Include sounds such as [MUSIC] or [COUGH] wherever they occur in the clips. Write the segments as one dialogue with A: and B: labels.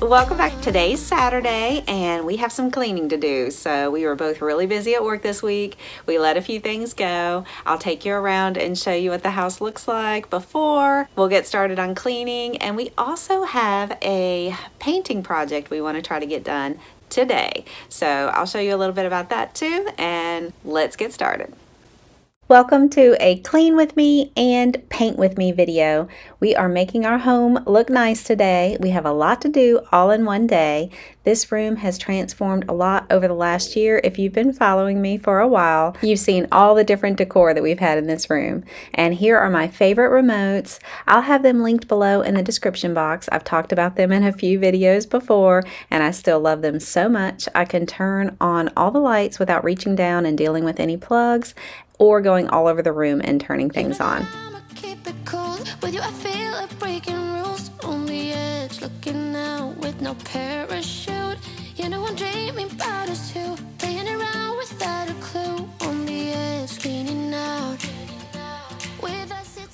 A: welcome back. Today's Saturday and we have some cleaning to do. So we were both really busy at work this week. We let a few things go. I'll take you around and show you what the house looks like before. We'll get started on cleaning and we also have a painting project we want to try to get done today. So I'll show you a little bit about that too and let's get started. Welcome to a clean with me and paint with me video. We are making our home look nice today. We have a lot to do all in one day. This room has transformed a lot over the last year. If you've been following me for a while, you've seen all the different decor that we've had in this room. And here are my favorite remotes. I'll have them linked below in the description box. I've talked about them in a few videos before and I still love them so much. I can turn on all the lights without reaching down and dealing with any plugs or going all over the room and turning things on.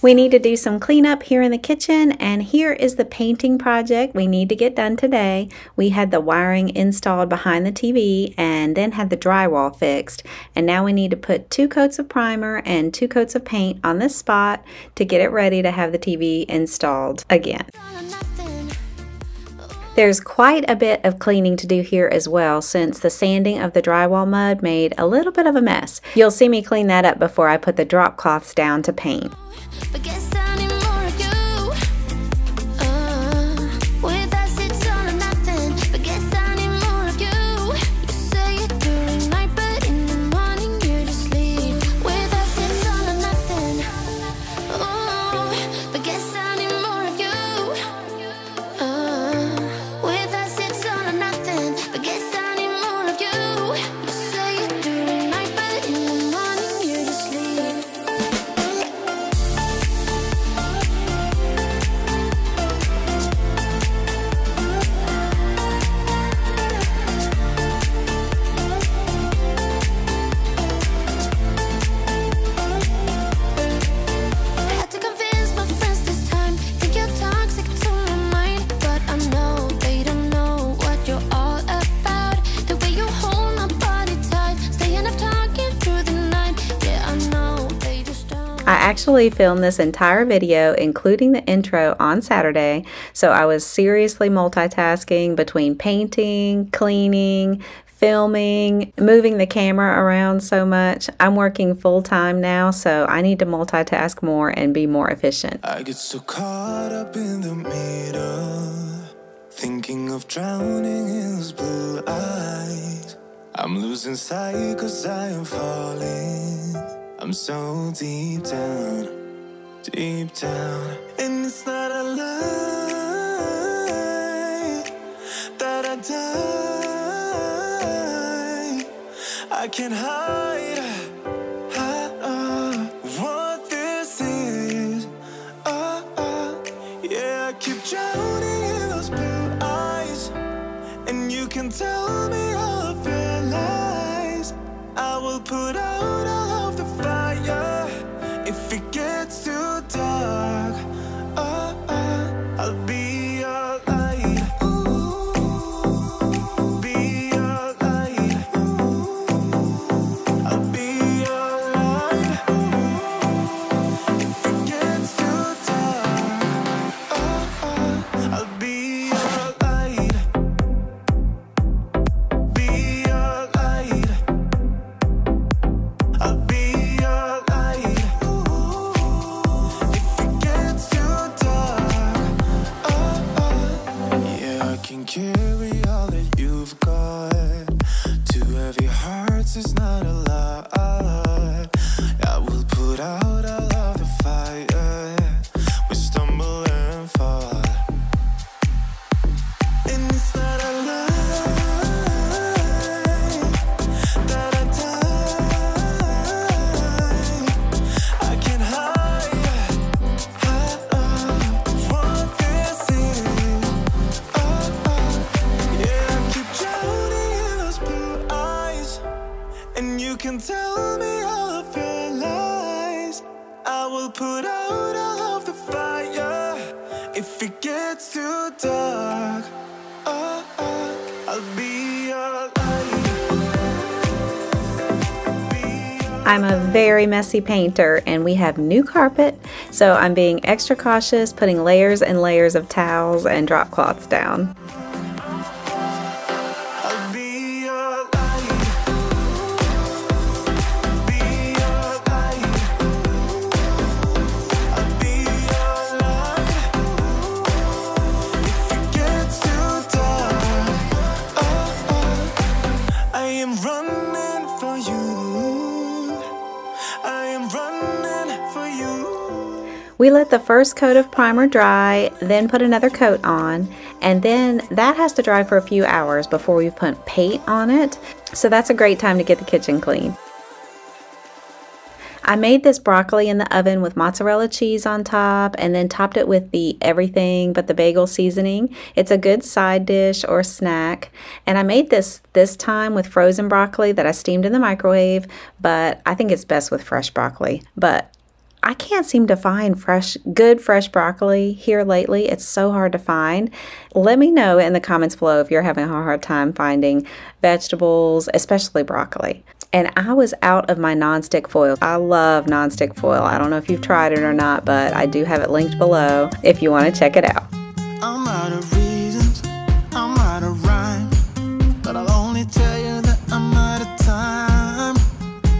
A: We need to do some cleanup here in the kitchen and here is the painting project we need to get done today. We had the wiring installed behind the TV and then had the drywall fixed and now we need to put two coats of primer and two coats of paint on this spot to get it ready to have the TV installed again. There's quite a bit of cleaning to do here as well since the sanding of the drywall mud made a little bit of a mess. You'll see me clean that up before I put the drop cloths down to paint. Actually filmed this entire video, including the intro, on Saturday, so I was seriously multitasking between painting, cleaning, filming, moving the camera around so much. I'm working full time now, so I need to multitask more and be more efficient.
B: I get so caught up in the middle, thinking of drowning in those blue eyes. I'm losing sight cause I am falling. I'm so deep down, deep down. And it's not a lie that I die. I can't hide.
A: I'm a very messy painter and we have new carpet, so I'm being extra cautious putting layers and layers of towels and drop cloths down. The first coat of primer dry, then put another coat on, and then that has to dry for a few hours before we put paint on it. So that's a great time to get the kitchen clean. I made this broccoli in the oven with mozzarella cheese on top and then topped it with the everything but the bagel seasoning. It's a good side dish or snack. And I made this this time with frozen broccoli that I steamed in the microwave, but I think it's best with fresh broccoli. But I can't seem to find fresh, good fresh broccoli here lately. It's so hard to find. Let me know in the comments below if you're having a hard time finding vegetables, especially broccoli. And I was out of my nonstick foil. I love nonstick foil. I don't know if you've tried it or not, but I do have it linked below if you want to check it out.
C: I'm out of reasons, I'm out of rhyme. But I'll only tell you that I'm out of time.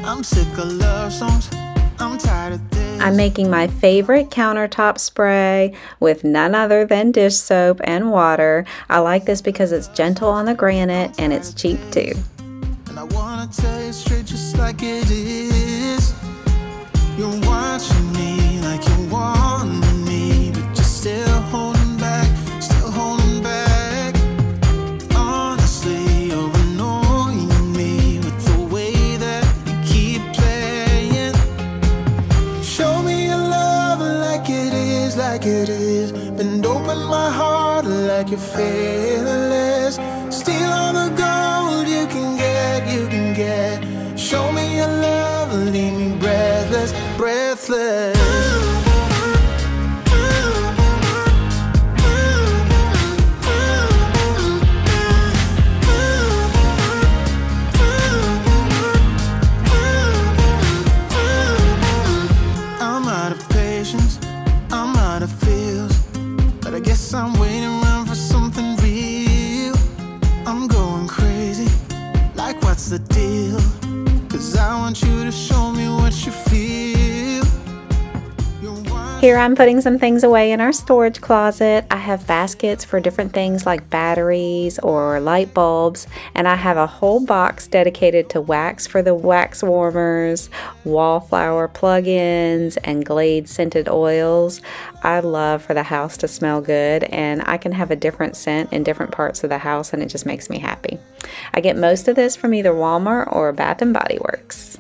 C: I'm sick of love songs, I'm tired of.
A: I'm making my favorite countertop spray with none other than dish soap and water. I like this because it's gentle on the granite and it's cheap too.
C: And I wanna straight just like it is. You're like
A: Here I'm putting some things away in our storage closet. I have baskets for different things like batteries or light bulbs, and I have a whole box dedicated to wax for the wax warmers, wallflower plug-ins, and Glade scented oils. I love for the house to smell good, and I can have a different scent in different parts of the house, and it just makes me happy. I get most of this from either Walmart or Bath Body Works.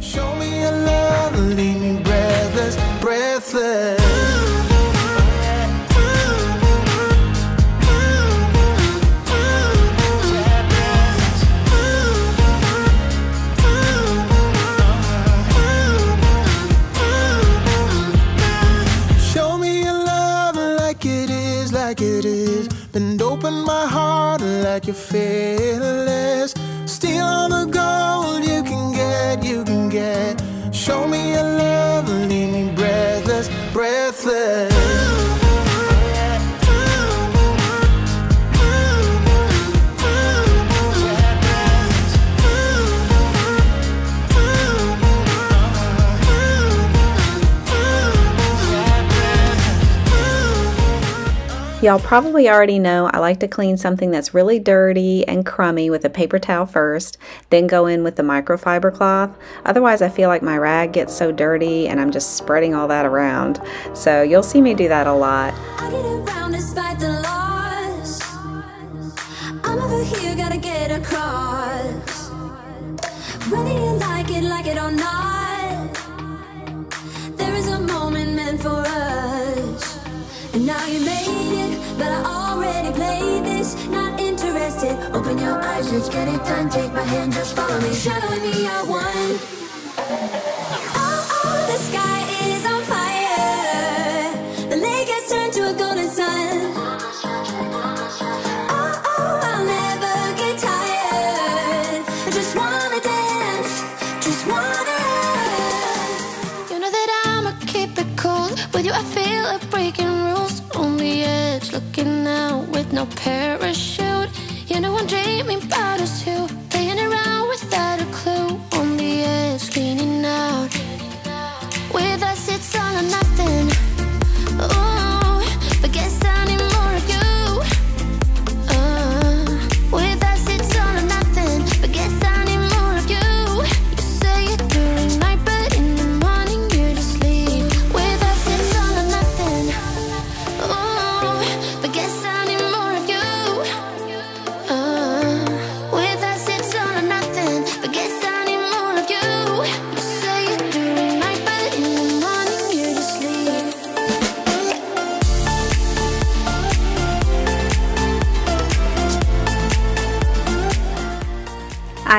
C: Show breathless. Show me your love like it is, like it is. Open my heart like you're fearless. Steal all the gold you can get, you can get. Show me your love, leave me breathless, breathless.
A: Y'all probably already know I like to clean something that's really dirty and crummy with a paper towel first, then go in with the microfiber cloth. Otherwise, I feel like my rag gets so dirty and I'm just spreading all that around. So you'll see me do that a lot.
D: Whether you like it, like it or not, there is a moment meant for us. And now you made it, but I already played this. Not interested. Open your eyes, let's get it done. Take my hand, just follow me. Shadowing me, I won. Oh, oh, the sky no parachute. You know I'm dreaming about us too,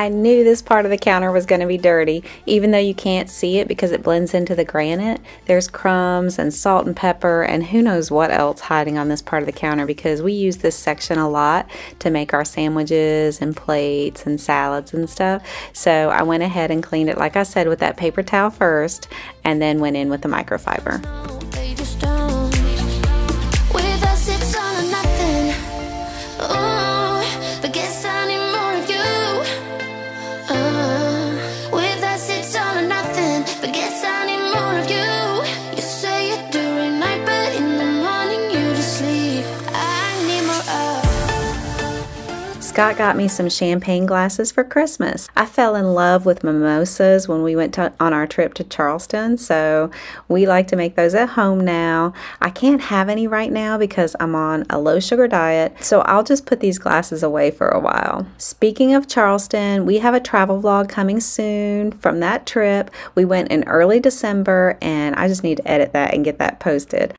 D: I
A: knew this part of the counter was going to be dirty, even though you can't see it because it blends into the granite. There's crumbs and salt and pepper and who knows what else hiding on this part of the counter because we use this section a lot to make our sandwiches and plates and salads and stuff. So I went ahead and cleaned it, like I said, with that paper towel first and then went in with the microfiber.
D: They
A: Scott got me some champagne glasses for Christmas. I fell in love with mimosas when we went to, on our trip to Charleston, so we like to make those at home now. I can't have any right now because I'm on a low sugar diet, so I'll just put these glasses away for a while. Speaking of Charleston, we have a travel vlog coming soon from that trip. We went in early December, and I just need to edit that and get that posted.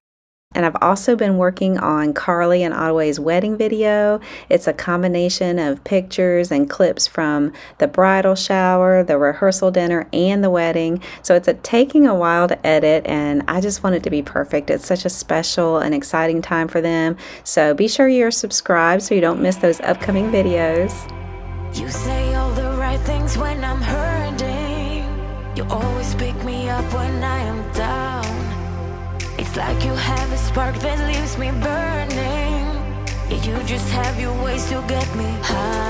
A: And I've also been working on Carly and Ottaway's wedding video. It's a combination of pictures and clips from the bridal shower, the rehearsal dinner, and the wedding. So it's a, taking a while to edit, and I just want it to be perfect. It's such a special and exciting time for them. So be sure you're subscribed so you don't miss those upcoming videos.
E: You say all the right things when I'm hurting. You always pick me up when I am. Like you have a spark that leaves me burning. You just have your ways to get me high.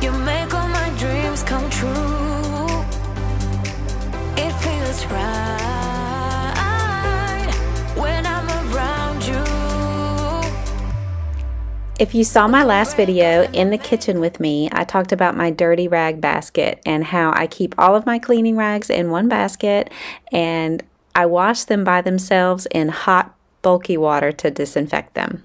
E: You make all my dreams come true. It feels right when I'm around you.
A: If you saw my last video in the kitchen with me, I talked about my dirty rag basket and how I keep all of my cleaning rags in one basket and I wash them by themselves in hot, bulky water to disinfect them.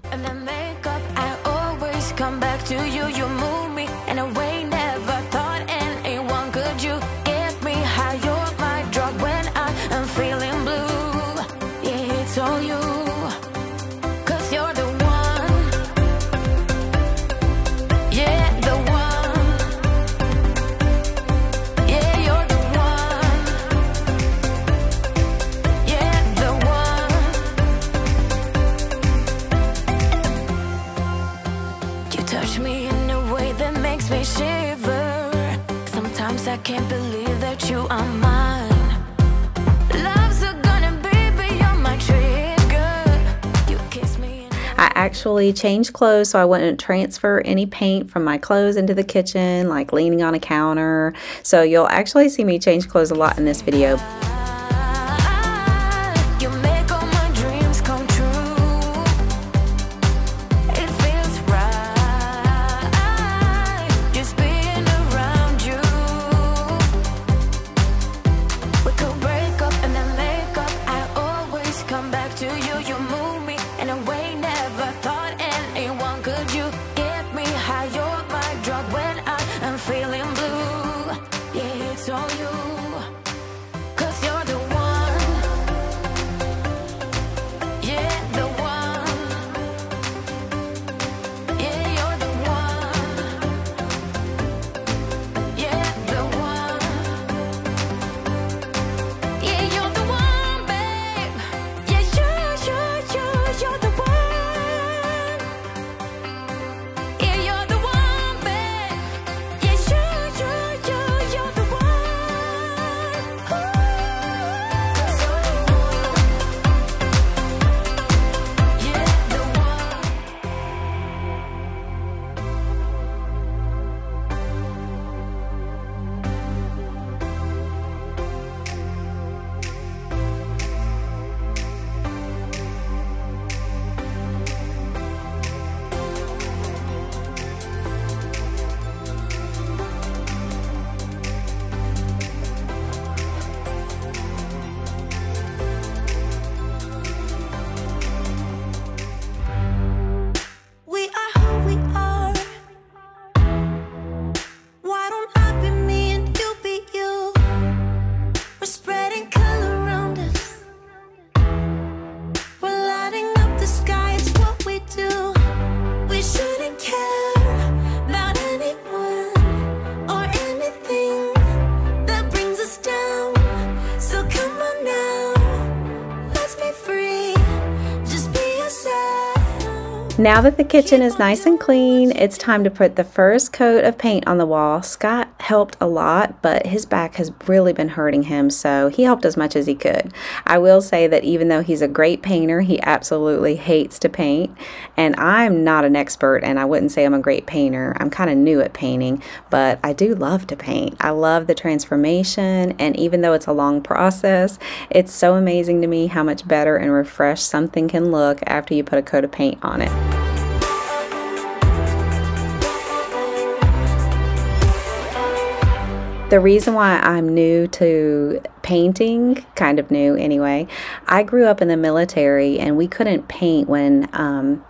E: I
A: actually changed clothes so I wouldn't transfer any paint from my clothes into the kitchen, like leaning on a counter. So you'll actually see me change clothes a lot in this video. Now that the kitchen is nice and clean, it's time to put the first coat of paint on the wall. Scott helped a lot, but his back has really been hurting him, so he helped as much as he could. I will say that even though he's a great painter, he absolutely hates to paint, and I'm not an expert, and I wouldn't say I'm a great painter. I'm kind of new at painting, but I do love to paint. I love the transformation, and even though it's a long process, it's so amazing to me how much better and refreshed something can look after you put a coat of paint on it. The reason why I'm new to painting, kind of new anyway, I grew up in the military and we couldn't paint when um,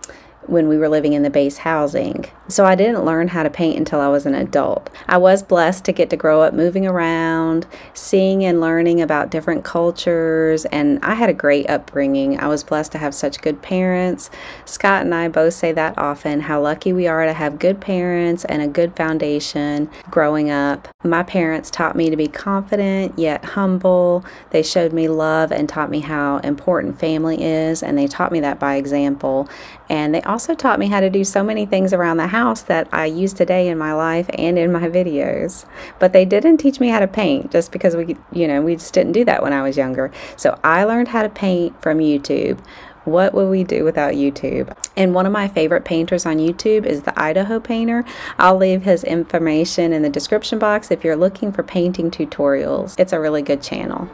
A: when we were living in the base housing. So I didn't learn how to paint until I was an adult. I was blessed to get to grow up moving around, seeing and learning about different cultures, and I had a great upbringing. I was blessed to have such good parents. Scott and I both say that often how lucky we are to have good parents and a good foundation growing up. My parents taught me to be confident yet humble. They showed me love and taught me how important family is, and they taught me that by example. And they also taught me how to do so many things around the house that I use today in my life and in my videos. But they didn't teach me how to paint just because we, you know, we just didn't do that when I was younger. So I learned how to paint from YouTube. What would we do without YouTube? And one of my favorite painters on YouTube is the Idaho Painter. I'll leave his information in the description box if you're looking for painting tutorials. It's a really good channel.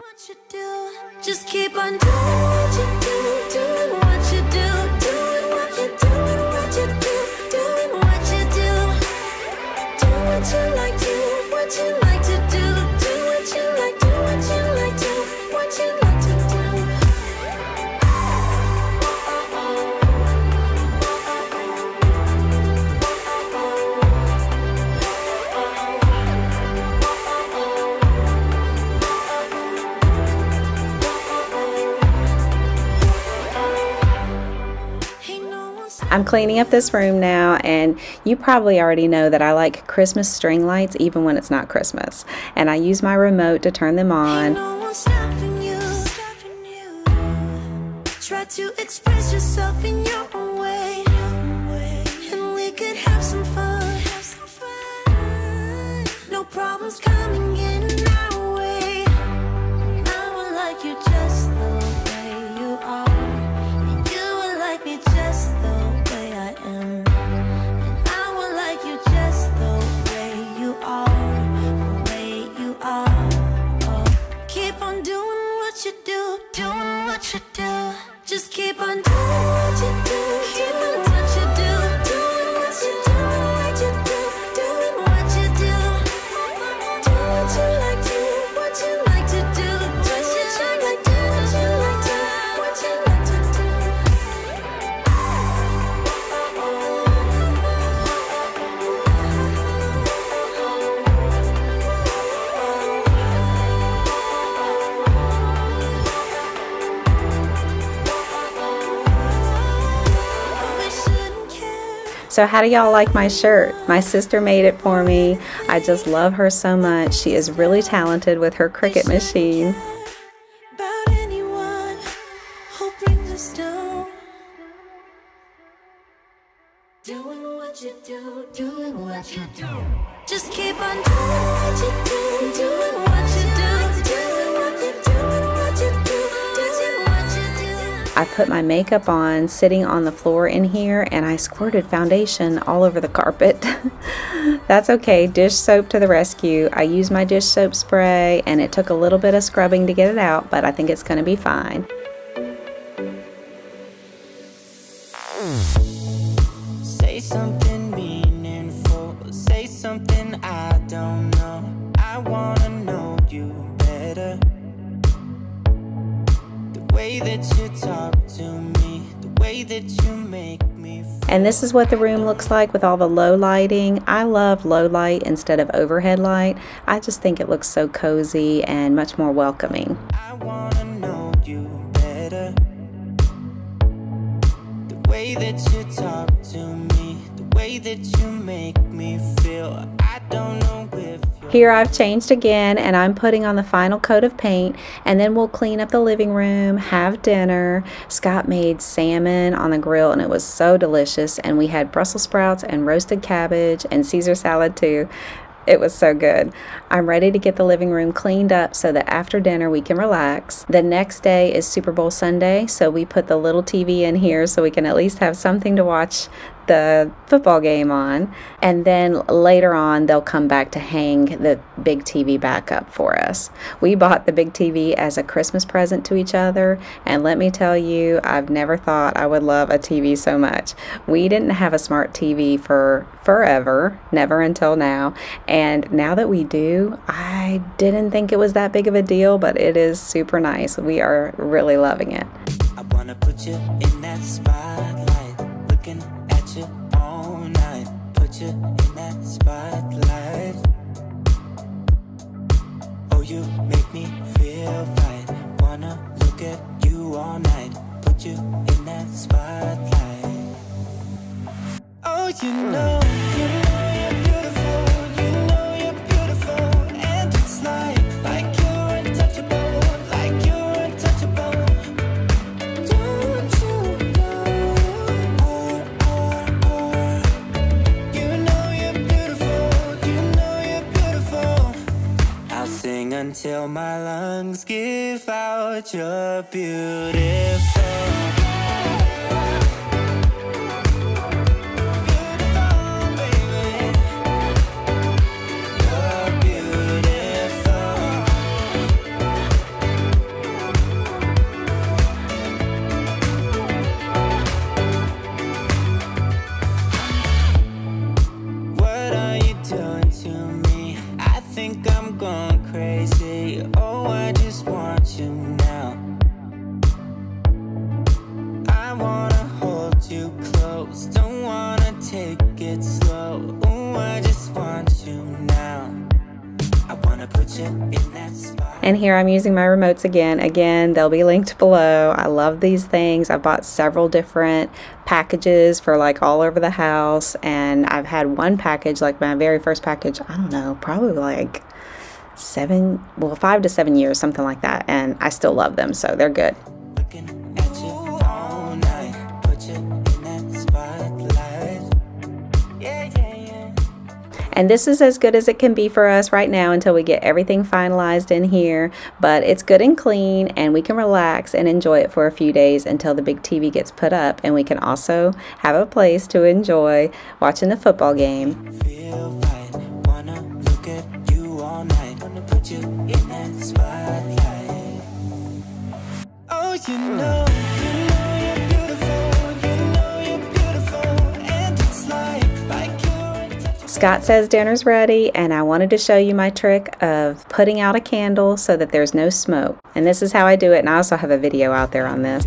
A: Cleaning up this room now, and you probably already know that I like Christmas string lights even when it's not Christmas. And I use my remote to turn them on.
D: Problems coming what you do. Just keep on doing what you do,
A: So, how do y'all like my shirt? My sister made it for me. I just love her so much. She is really talented with her Cricut machine.
D: Doing what you do, doing what you do. Just keep on doing what you do, doing what you do,
A: put my makeup on sitting on the floor in here and I squirted foundation all over the carpet. [LAUGHS] That's okay, dish soap to the rescue. I used my dish soap spray and it took a little bit of scrubbing to get it out, but I think it's to be fine. And this is what the room looks like with all the low lighting. I love low light instead of overhead light. I just think it looks so cozy and much more welcoming.
C: I wanna know you better. The way that you talk to me, the way that you make me feel. I don't know if
A: Here I've changed again and I'm putting on the final coat of paint and then we'll clean up the living room, have dinner. Scott made salmon on the grill and it was so delicious and we had Brussels sprouts and roasted cabbage and Caesar salad too. It was so good. I'm ready to get the living room cleaned up so that after dinner we can relax. The next day is Super Bowl Sunday, so we put the little TV in here so we can at least have something to watch the football game on. And then later on, they'll come back to hang the big TV back up for us. We bought the big TV as a Christmas present to each other. And let me tell you, I've never thought I would love a TV so much. We didn't have a smart TV for forever, never until now. And now that we do, I didn't think it was that big of a deal, but it is super nice. We are really loving it.
F: Spotlight. Oh, you make me feel. Wanna look at you all night. Put you in that spotlight. Oh, you know, you know until my lungs give out. Beautiful. Beautiful,
A: And here I'm using my remotes again. Again, they'll be linked below. I love these things. I've bought several different packages for like all over the house. And I've had one package, like my very first package, I don't know, probably like seven, well, five to seven years, something like that. And I still love them, so they're good. And this is as good as it can be for us right now until we get everything finalized in here. But it's good and clean, and we can relax and enjoy it for a few days until the big TV gets put up. And we can also have a place to enjoy watching the football game.
F: at you all
A: Scott says dinner's ready, and I wanted to show you my trick of putting out a candle so that there's no smoke. And this is how I do it, and I also have a video out there on this.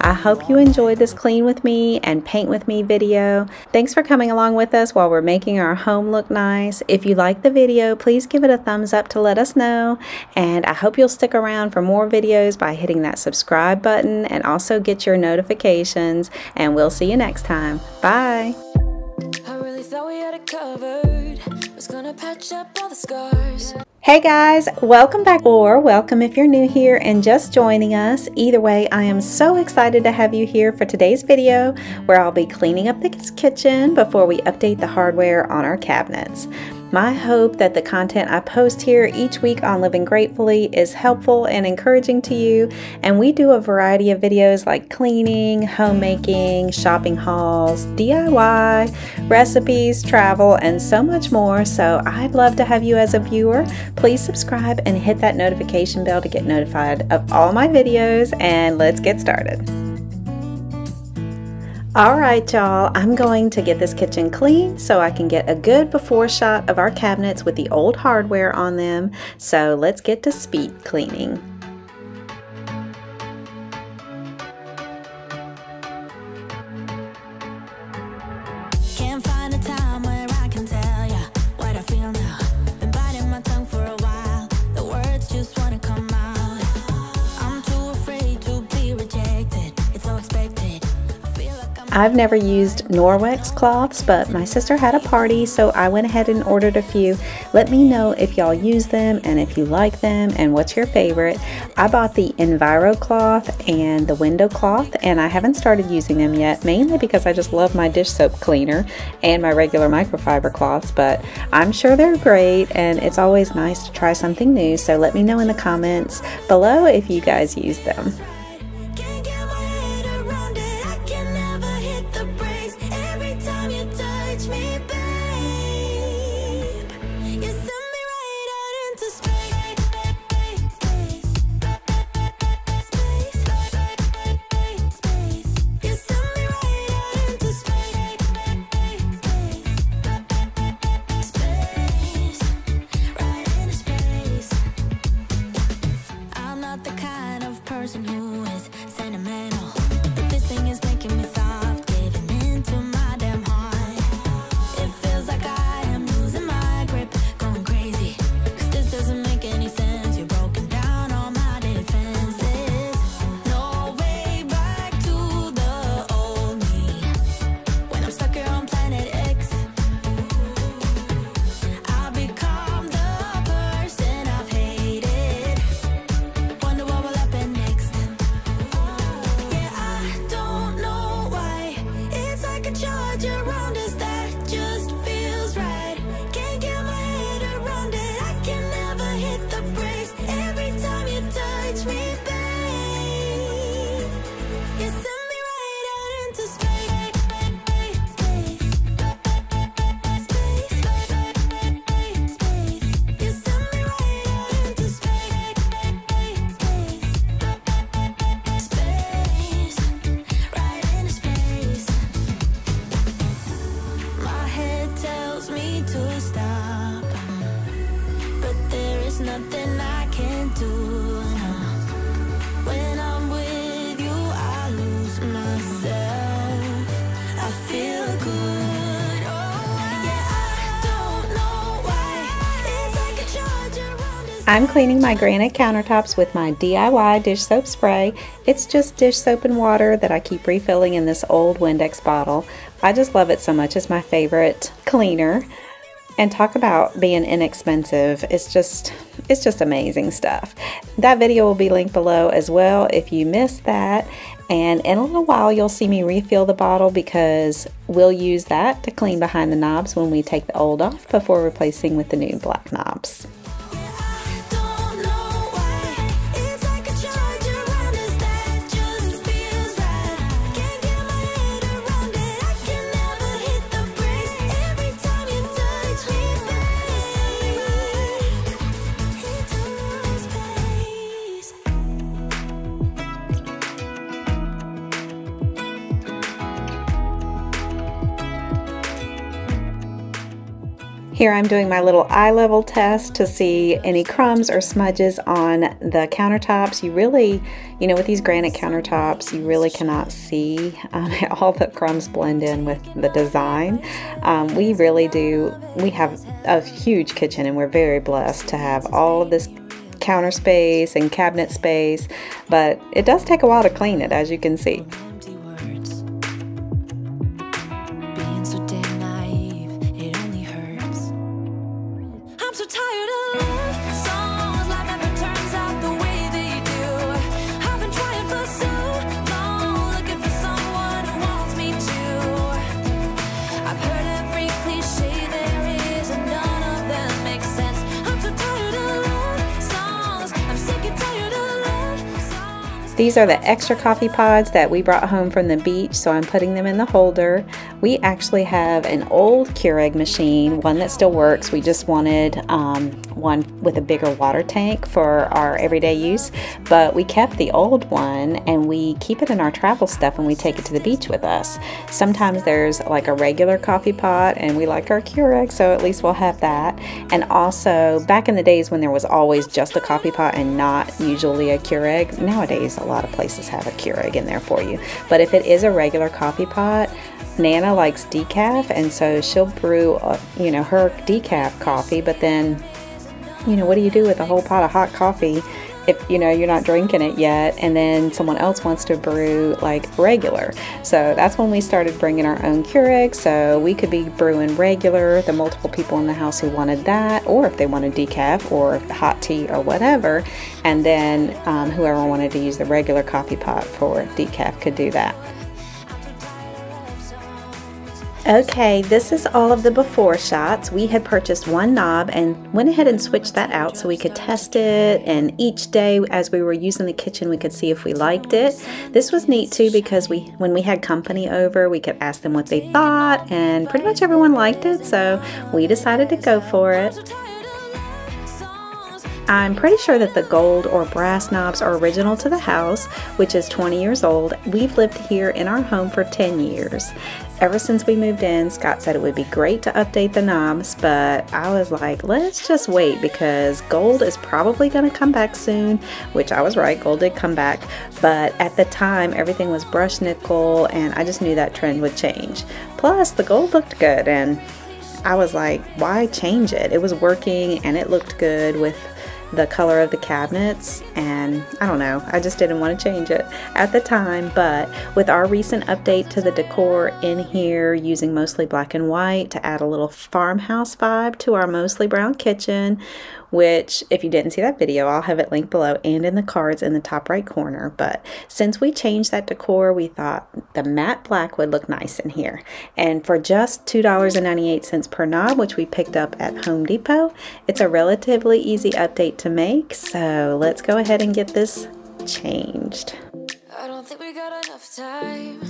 A: I hope you enjoyed this clean with me and paint with me video. Thanks for coming along with us while we're making our home look nice. If you like the video, please give it a thumbs up to let us know. And I hope you'll stick around for more videos by hitting that subscribe button and also get your notifications. And we'll see you next time. Bye.
G: Had it covered. Was gonna patch up all the scars.
A: Hey guys, welcome back or welcome if you're new here and just joining us. Either way, I am so excited to have you here for today's video where I'll be cleaning up the kitchen before we update the hardware on our cabinets. My hope that the content I post here each week on Living Gratefully is helpful and encouraging to you. And we do a variety of videos like cleaning, homemaking, shopping hauls, DIY, recipes, travel, and so much more. So I'd love to have you as a viewer. Please subscribe and hit that notification bell to get notified of all my videos. And let's get started. All right, y'all, I'm going to get this kitchen clean so I can get a good before shot of our cabinets with the old hardware on them. So let's get to speed cleaning. I've never used Norwex cloths, but my sister had a party, so I went ahead and ordered a few. Let me know if y'all use them and if you like them and what's your favorite. I bought the Enviro cloth and the window cloth, and I haven't started using them yet, mainly because I just love my dish soap cleaner and my regular microfiber cloths, but I'm sure they're great and it's always nice to try something new. So let me know in the comments below if you guys use them.
D: I'm
A: cleaning my granite countertops with my DIY dish soap spray. It's just dish soap and water that I keep refilling in this old Windex bottle. I just love it so much. It's my favorite cleaner. And talk about being inexpensive. It's just it's just amazing stuff. That video will be linked below as well if you missed that. And in a little while you'll see me refill the bottle because we'll use that to clean behind the knobs when we take the old off before replacing with the new black knobs. Here I'm doing my little eye level test to see any crumbs or smudges on the countertops. You really, you know, with these granite countertops, you really cannot see um, [LAUGHS] all the crumbs blend in with the design. Um, we really do, we have a huge kitchen and we're very blessed to have all of this counter space and cabinet space, but it does take a while to clean it, as you can see. These are the extra coffee pods that we brought home from the beach, so I'm putting them in the holder. We actually have an old Keurig machine, one that still works. We just wanted um, one with a bigger water tank for our everyday use, but we kept the old one and we keep it in our travel stuff and we take it to the beach with us. Sometimes there's like a regular coffee pot, and we like our Keurig, so at least we'll have that. And also, back in the days when there was always just a coffee pot and not usually a Keurig, nowadays a lot of places have a Keurig in there for you. But if it is a regular coffee pot, Nana likes decaf, and so she'll brew, uh, you know, her decaf coffee. But then, you know, what do you do with a whole pot of hot coffee if you know you're not drinking it yet and then someone else wants to brew like regular so that's when we started bringing our own keurig so we could be brewing regular the multiple people in the house who wanted that or if they wanted decaf or hot tea or whatever and then um, whoever wanted to use the regular coffee pot for decaf could do that Okay, this is all of the before shots. We had purchased one knob and went ahead and switched that out so we could test it. And each day as we were using the kitchen, we could see if we liked it. This was neat too because we, when we had company over, we could ask them what they thought and pretty much everyone liked it. So we decided to go for it. I'm pretty sure that the gold or brass knobs are original to the house, which is 20 years old. We've lived here in our home for 10 years. Ever since we moved in, Scott said it would be great to update the knobs, but I was like, let's just wait because gold is probably going to come back soon, which I was right, gold did come back, but at the time everything was brushed nickel and I just knew that trend would change. Plus, the gold looked good and I was like, why change it? It was working and it looked good with the color of the cabinets and I don't know I just didn't want to change it at the time but with our recent update to the decor in here using mostly black and white to add a little farmhouse vibe to our mostly brown kitchen which if you didn't see that video, I'll have it linked below and in the cards in the top right corner. But since we changed that decor, we thought the matte black would look nice in here. And for just $2.98 per knob, which we picked up at Home Depot, it's a relatively easy update to make. So let's go ahead and get this changed.
E: I don't think we got enough time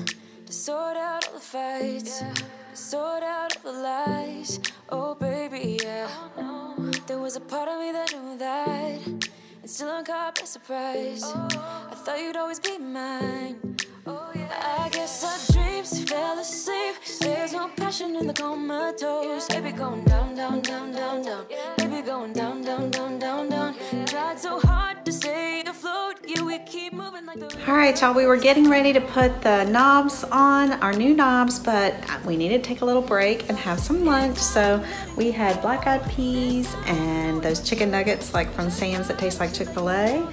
E: to sort out all the fights, to sort out the lies. Oh, baby, yeah. There was a part of me that knew that, and still I'm caught by surprise. I thought you'd always be mine. Oh, yeah, I guess our dreams fell asleep. There's no passion in the comatose. Baby, going down, down, down, down, down. Baby, going down, down, down, down, down. Tried so hard to stay
A: All right, y'all, we were getting ready to put the knobs on, our new knobs, but we needed to take a little break and have some lunch. So we had black-eyed peas and those chicken nuggets like from Sam's that taste like Chick-fil-A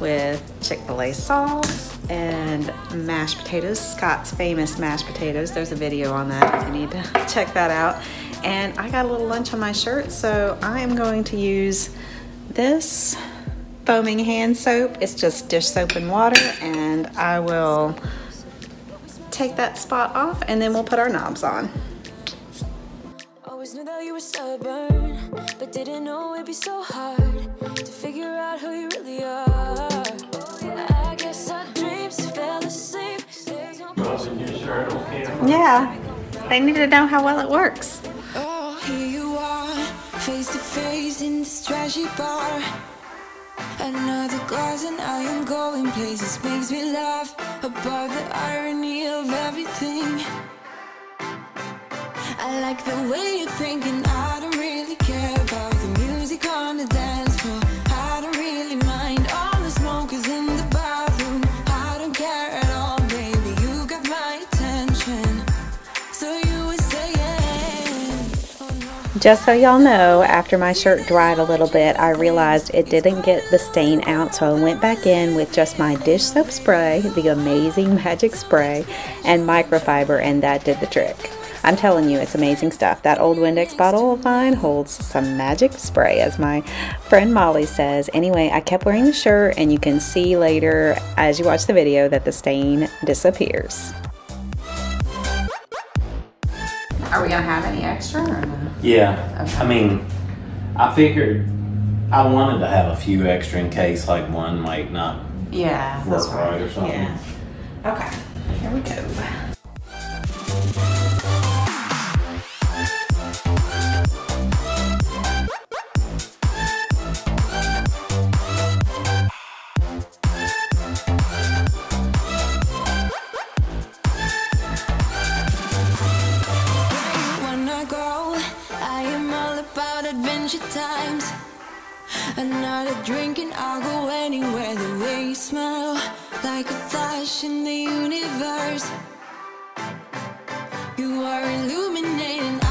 A: with Chick-fil-A sauce and mashed potatoes, Scott's famous mashed potatoes. There's a video on that if you need to [LAUGHS] check that out. And I got a little lunch on my shirt, so I am going to use this foaming hand soap. It's just dish soap and water, and I will take that spot off and then we'll put our knobs on.
E: Always knew that you were stubborn, but didn't know it'd be so hard to figure out who you really are. I guess our dreams fell asleep.
A: Yeah, they need to know how well it works.
G: Oh, here you are, face to face in this trashy bar. Another glass and I am going places. Makes me laugh about the irony of everything. I like the way you're thinking. I don't
A: Just so y'all know, after my shirt dried a little bit, I realized it didn't get the stain out, so I went back in with just my dish soap spray, the amazing [LAUGHS] magic spray, and microfiber, and that did the trick. I'm telling you, it's amazing stuff. That old Windex bottle of mine holds some magic spray, as my friend Molly says. Anyway, I kept wearing the shirt, and you can see later as you watch the video that the stain disappears. Gonna have any extra or no?
H: Yeah, I mean, I figured I wanted to have a few extra in case like one might not
A: Yeah,
H: work right or something.
A: Yeah. Okay, here we go.
G: Another drink and I'll go anywhere. The way you smell, like a flash in the universe. You are illuminating.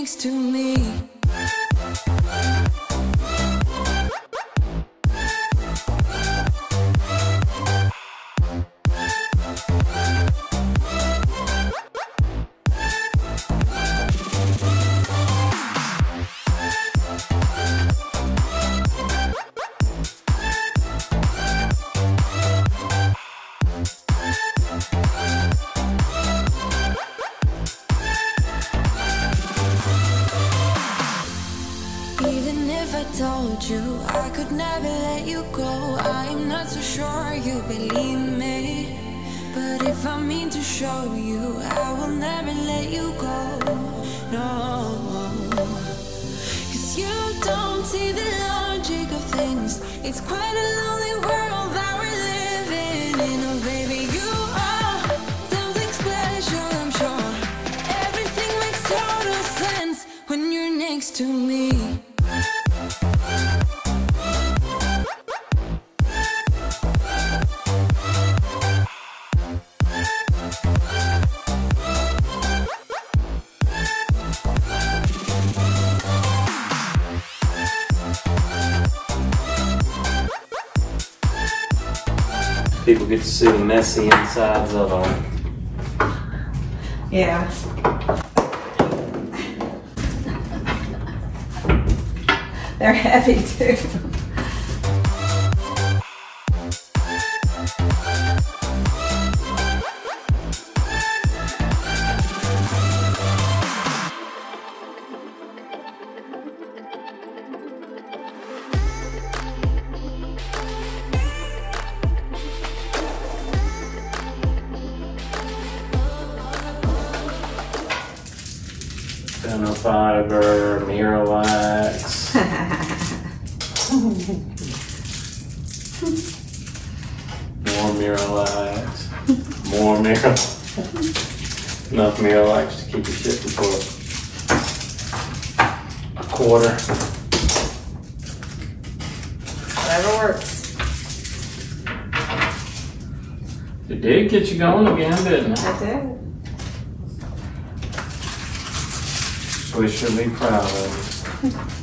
G: Next to me. Told you I could never let you go, I'm not so sure you believe me. But if I mean to show you, I will never let you go. No. Cause you don't see the logic of things. It's quite a lonely world that we're living in. Oh, baby, you are something special, I'm sure. Everything makes total sense when you're next to me.
H: Get to see the messy insides of them.
A: Yeah. They're heavy too. Whatever works.
H: It did get you going again, didn't it?
A: I did.
H: So we should be proud of you. [LAUGHS]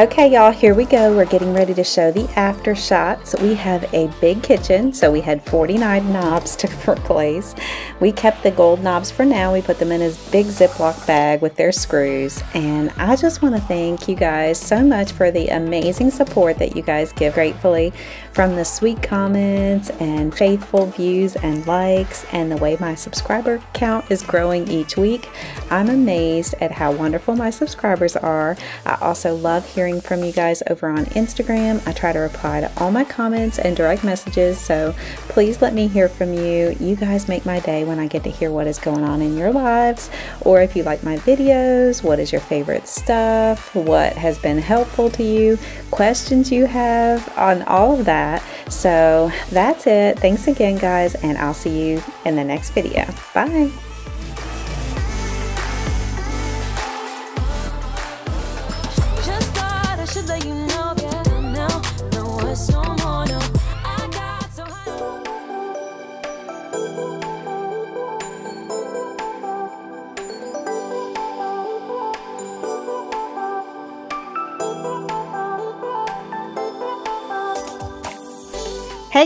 A: Okay, y'all, here we go. We're getting ready to show the after shots. We have a big kitchen, so we had 49 knobs to [LAUGHS] replace. We kept the gold knobs for now. We put them in a big Ziploc bag with their screws. And I just want to thank you guys so much for the amazing support that you guys give gratefully from the sweet comments and faithful views and likes and the way my subscriber count is growing each week. I'm amazed at how wonderful my subscribers are. I also love hearing from you guys over on Instagram. I try to reply to all my comments and direct messages, so please let me hear from you. You guys make my day when I get to hear what is going on in your lives, or if you like my videos, what is your favorite stuff, what has been helpful to you, questions you have on all of that. So that's it. Thanks again, guys, and I'll see you in the next video. Bye.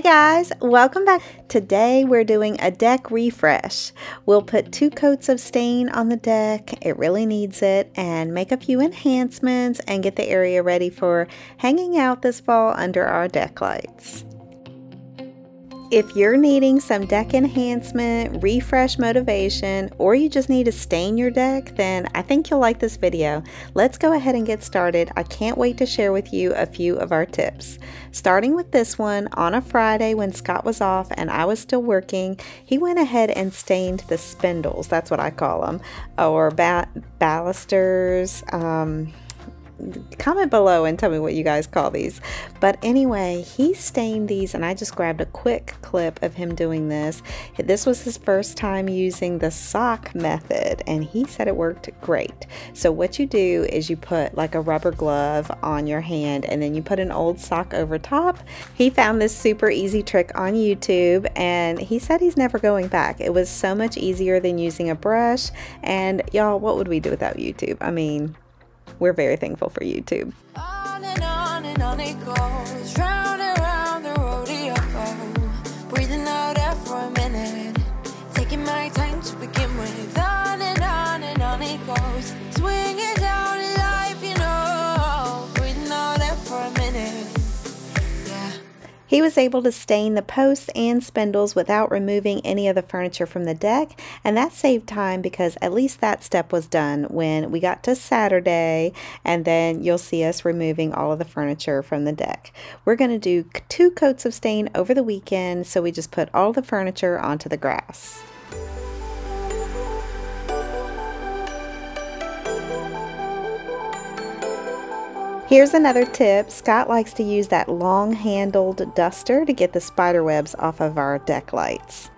A: Guys, welcome back. Today we're doing a deck refresh. We'll put two coats of stain on the deck, it really needs it, and make a few enhancements and get the area ready for hanging out this fall under our deck lights. If you're needing some deck enhancement, refresh motivation, or you just need to stain your deck, then I think you'll like this video. Let's go ahead and get started. I can't wait to share with you a few of our tips. Starting with this one, on a Friday when Scott was off and I was still working, he went ahead and stained the spindles, that's what I call them, or ba balusters, um, comment below and tell me what you guys call these. But anyway, he stained these and I just grabbed a quick clip of him doing this. This was his first time using the sock method and he said it worked great. So what you do is you put like a rubber glove on your hand and then you put an old sock over top. He found this super easy trick on YouTube and he said he's never going back. It was so much easier than using a brush and y'all, what would we do without YouTube? I mean, we're very thankful for YouTube.
G: On and on and on
A: He was able to stain the posts and spindles without removing any of the furniture from the deck, and that saved time because at least that step was done when we got to Saturday, and then you'll see us removing all of the furniture from the deck. We're going to do two coats of stain over the weekend, so we just put all the furniture onto the grass. Here's another tip. Scott likes to use that long handled duster to get the spider webs off of our deck lights.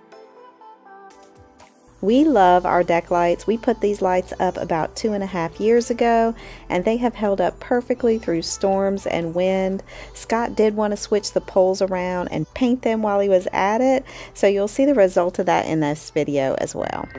A: We love our deck lights. We put these lights up about two and a half years ago and they have held up perfectly through storms and wind. Scott did want to switch the poles around and paint them while he was at it, so you'll see the result of that in this video as well.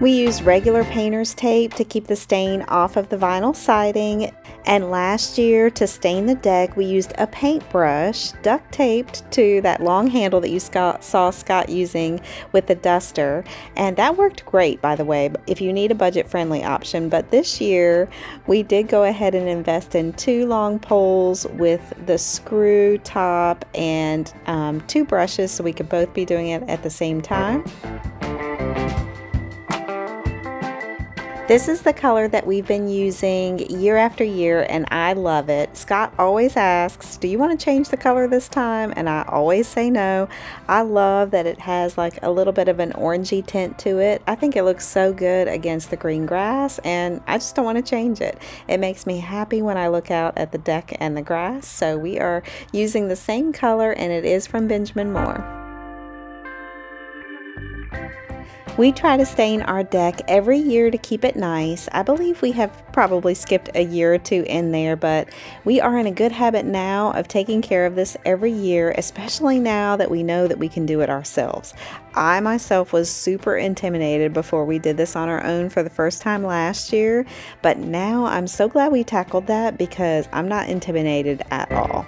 A: We used regular painter's tape to keep the stain off of the vinyl siding. And last year, to stain the deck, we used a paintbrush duct taped to that long handle that you saw Scott using with the duster. And that worked great, by the way, if you need a budget friendly option. But this year, we did go ahead and invest in two long poles with the screw top and um, two brushes so we could both be doing it at the same time. This is the color that we've been using year after year and I love it. Scott always asks, do you want to change the color this time? And I always say no. I love that it has like a little bit of an orangey tint to it. I think it looks so good against the green grass and I just don't want to change it. It makes me happy when I look out at the deck and the grass. So we are using the same color and it is from Benjamin Moore. We try to stain our deck every year to keep it nice. I believe we have probably skipped a year or two in there, but we are in a good habit now of taking care of this every year, especially now that we know that we can do it ourselves. I myself was super intimidated before we did this on our own for the first time last year, but now I'm so glad we tackled that because I'm not intimidated at all.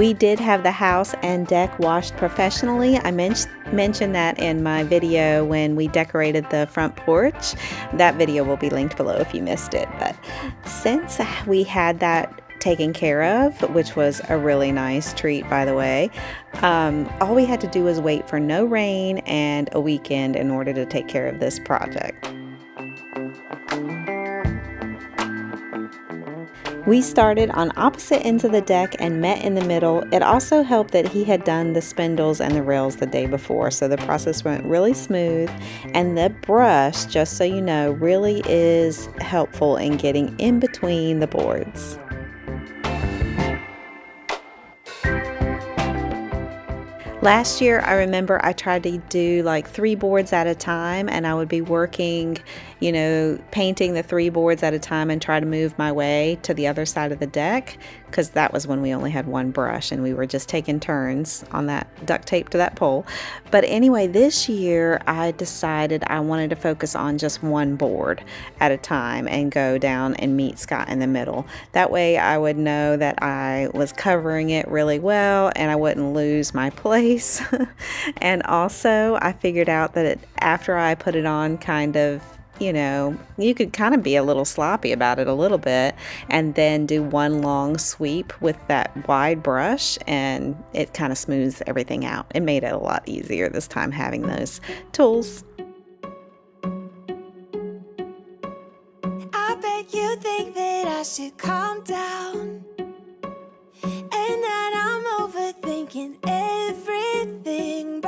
A: We did have the house and deck washed professionally. I men mentioned that in my video when we decorated the front porch. That video will be linked below if you missed it. But since we had that taken care of, which was a really nice treat, by the way. Um, all we had to do was wait for no rain and a weekend in order to take care of this project. We started on opposite ends of the deck and met in the middle. It also helped that he had done the spindles and the rails the day before, so the process went really smooth. And the brush, just so you know, really is helpful in getting in between the boards. Last year, I remember I tried to do like three boards at a time, and I would be working, you know, painting the three boards at a time and try to move my way to the other side of the deck because that was when we only had one brush and we were just taking turns on that duct tape to that pole. But anyway, this year I decided I wanted to focus on just one board at a time and go down and meet Scott in the middle. That way I would know that I was covering it really well and I wouldn't lose my place. [LAUGHS] and also, I figured out that it, after I put it on kind of you know, you could kind of be a little sloppy about it a little bit and then do one long sweep with that wide brush and it kind of smooths everything out. It made it a lot easier this time having those tools.
D: I bet you think that I should calm down and that I'm overthinking everything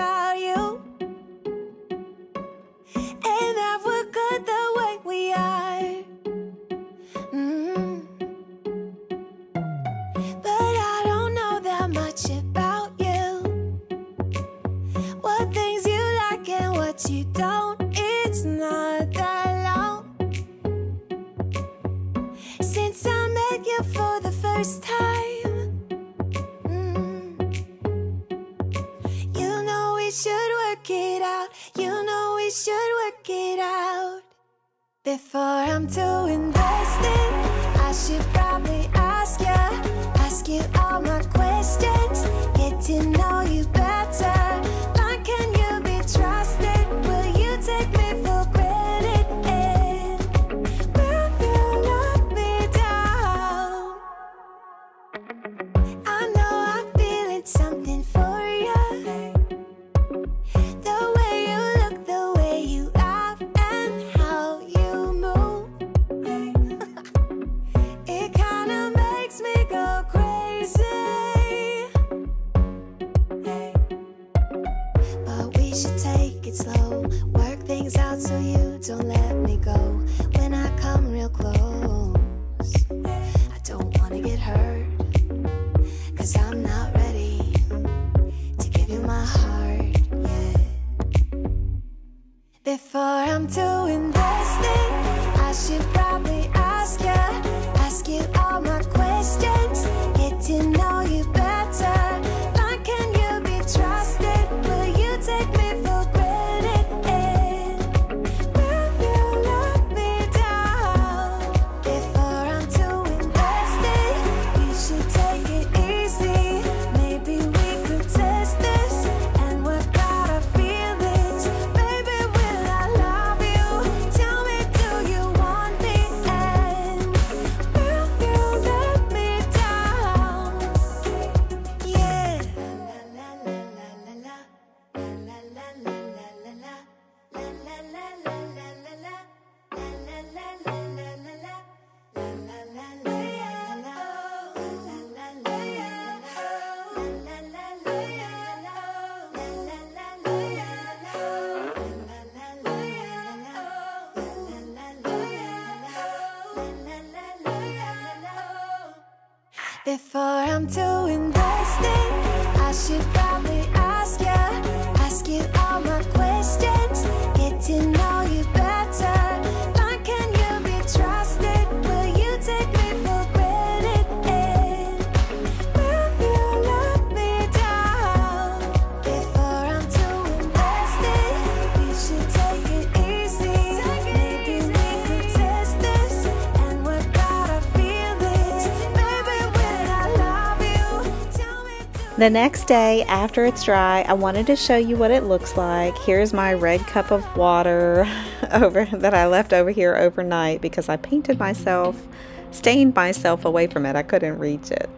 D: Before I'm too invested, I should probably ask you, ask you before I'm too invested, I should probably
A: The next day, after it's dry, I wanted to show you what it looks like. Here's my red cup of water [LAUGHS] over that I left over here overnight because I painted myself, stained myself away from it. I couldn't reach it.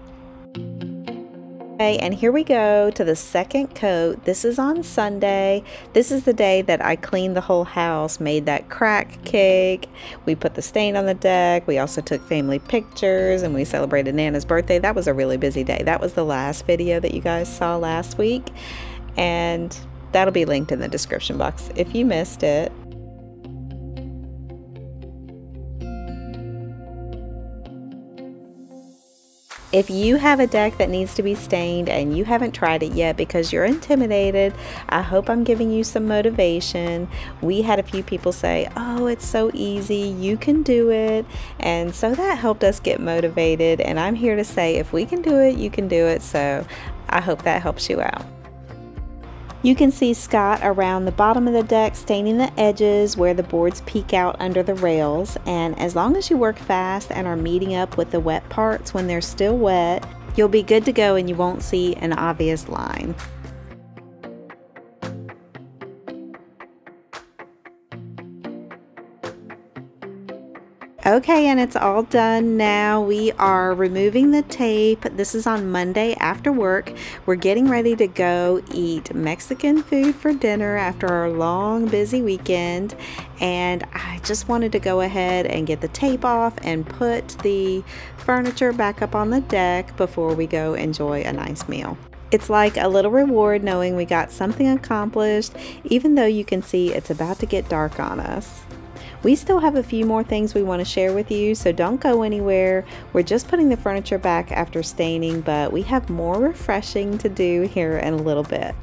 A: Okay, and here we go to the second coat. This is on Sunday. This is the day that I cleaned the whole house, made that crack cake. We put the stain on the deck. We also took family pictures and we celebrated Nana's birthday. That was a really busy day. That was the last video that you guys saw last week. And that'll be linked in the description box if you missed it. If you have a deck that needs to be stained and you haven't tried it yet because you're intimidated, I hope I'm giving you some motivation. We had a few people say, Oh, it's so easy, you can do it. And so that helped us get motivated. And I'm here to say, if we can do it, you can do it. So I hope that helps you out. You can see Scott around the bottom of the deck staining the edges where the boards peek out under the rails and as long as you work fast and are meeting up with the wet parts when they're still wet, you'll be good to go and you won't see an obvious line. Okay, and it's all done now. We are removing the tape. This is on Monday after work. We're getting ready to go eat Mexican food for dinner after our long, busy weekend. And I just wanted to go ahead and get the tape off and put the furniture back up on the deck before we go enjoy a nice meal. It's like a little reward knowing we got something accomplished, even though you can see it's about to get dark on us. We still have a few more things we want to share with you, so don't go anywhere. We're just putting the furniture back after staining, but we have more refreshing to do here in a little bit.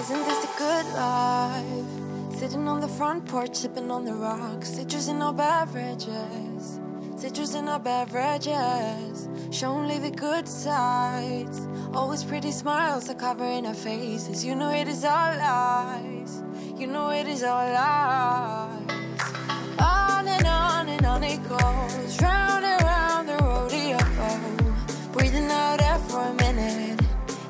G: Isn't this the good life? Sitting on the front porch, sipping on the rocks, citrus in our beverages, citrus in our beverages. Show only the good sides. Always pretty smiles are covering our faces. You know it is all lies. You know it is all lies. On and on and on it goes, round and round the rodeo. Breathing out air for a minute,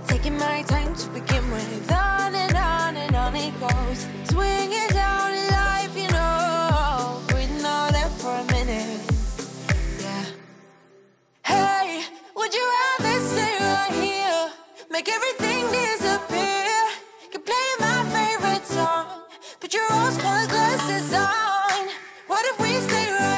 G: taking my time to begin with. On and on and on it goes, swinging down would you rather stay right here? Make everything disappear. Keep playing my favorite song. Put your rose colored glasses on. What if we stay right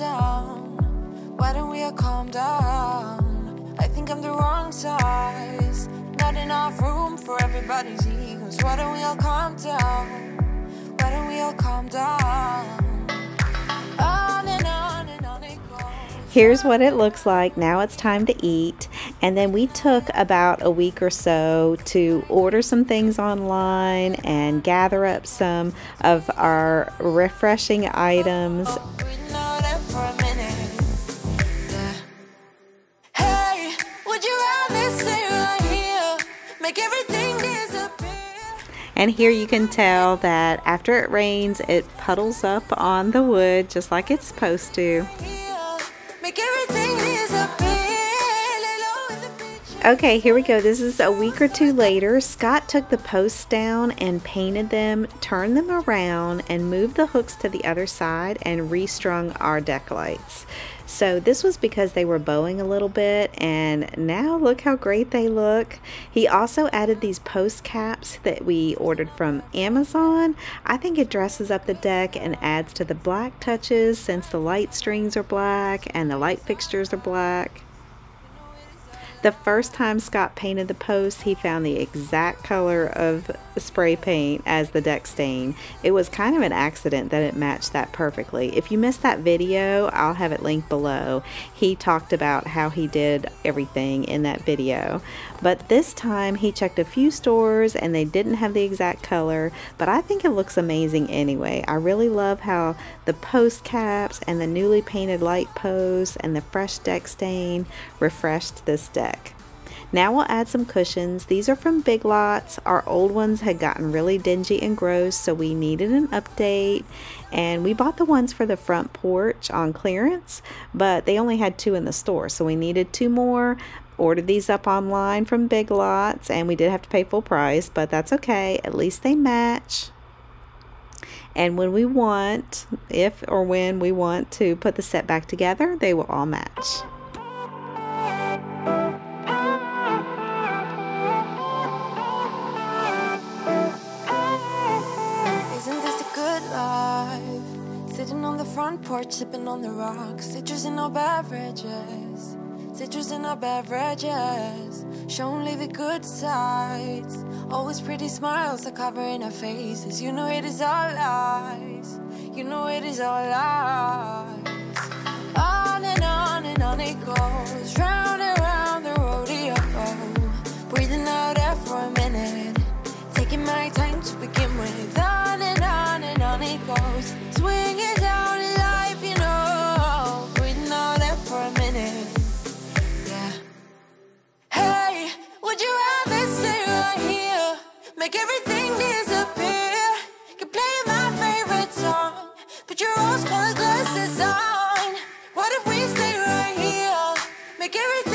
G: down? Why don't we all calm down? I think I'm the wrong size. Not enough room for everybody's egos. Why don't we all calm down? Why don't we all calm down? On and on and on it goes.
A: Here's what it looks like. Now it's time to eat. And then we took about a week or so to order some things online and gather up some of our refreshing items.
G: Oh, Breathing out air for a minute. Yeah. Hey, would you rather stay right here? Make everything disappear.
A: And here you can tell that after it rains, it puddles up on the wood just like it's supposed to.
G: Make everything
A: Okay, here we go. This is a week or two later. Scott took the posts down and painted them, turned them around, and moved the hooks to the other side and restrung our deck lights. So this was because they were bowing a little bit and now look how great they look. He also added these post caps that we ordered from Amazon. I think it dresses up the deck and adds to the black touches since the light strings are black and the light fixtures are black. The first time Scott painted the post, he found the exact color of spray paint as the deck stain. It was kind of an accident that it matched that perfectly. If you missed that video, I'll have it linked below. He talked about how he did everything in that video. But this time he checked a few stores and they didn't have the exact color, but I think it looks amazing anyway. I really love how the post caps and the newly painted light posts and the fresh deck stain refreshed this deck. Now we'll add some cushions. These are from Big Lots. Our old ones had gotten really dingy and gross, so we needed an update. And we bought the ones for the front porch on clearance, but they only had two in the store, so we needed two more. Ordered these up online from Big Lots, and we did have to pay full price, but that's okay. At least they match. And when we want, if or when we want to put the set back together, they will all match.
G: Front porch sipping on the rocks. Citrus in our beverages. Citrus in our beverages. Show only the good sides. Always pretty smiles are covering our faces. You know it is all lies. You know it is all lies. On and on and on it goes. Round and round the rodeo. Breathing out air for a minute. Taking my time to begin with. On and on and on it goes. Swinging down in life, you know. Breathing air for a minute. Yeah. Hey, would you rather stay right here? Make everything disappear. Play my favorite song. Put your rose colored glasses on. What if we stay right here? Make everything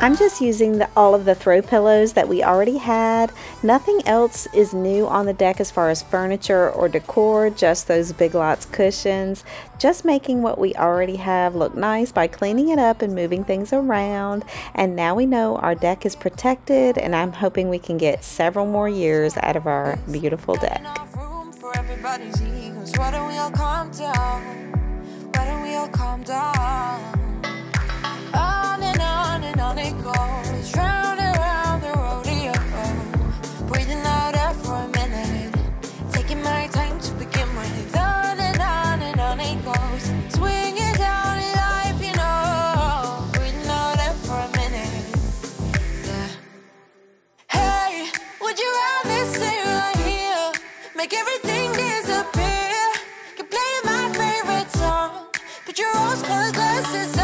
A: I'm just using the, all of the throw pillows that we already had. Nothing else is new on the deck as far as furniture or decor, just those Big Lots cushions. Just making what we already have look nice by cleaning it up and moving things around. And now we know our deck is protected and I'm hoping we can get several more years out of our beautiful deck.
G: Enough room for everybody's egos. Why don't we all calm down? Why don't we all calm down? On and on and on it goes, round and round the rodeo. Breathing out air for a minute, taking my time to begin. On and on and on it goes, swinging down in life, you know. Breathing out air for a minute, yeah. Hey, would you right here? Make everything disappear. Play my favorite song. Your rose colored glasses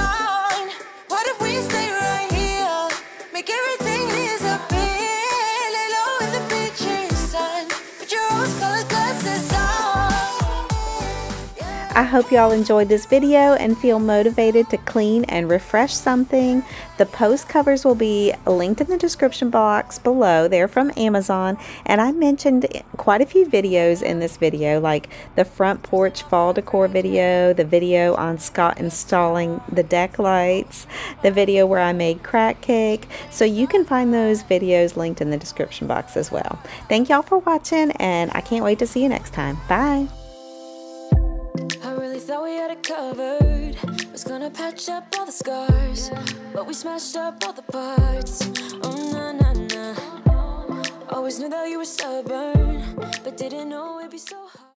A: I hope y'all enjoyed this video and feel motivated to clean and refresh something. The post covers will be linked in the description box below. They're from Amazon and I mentioned quite a few videos in this video like the front porch fall decor video, the video on Scott installing the deck lights, the video where I made crack cake. So you can find those videos linked in the description box as well. Thank y'all for watching and I can't wait to see you next time. Bye.
G: Thought we had it covered. Was gonna patch up all the scars, but we smashed up all the parts. Oh na na na. Always knew that you were stubborn, but didn't know it'd be so hard.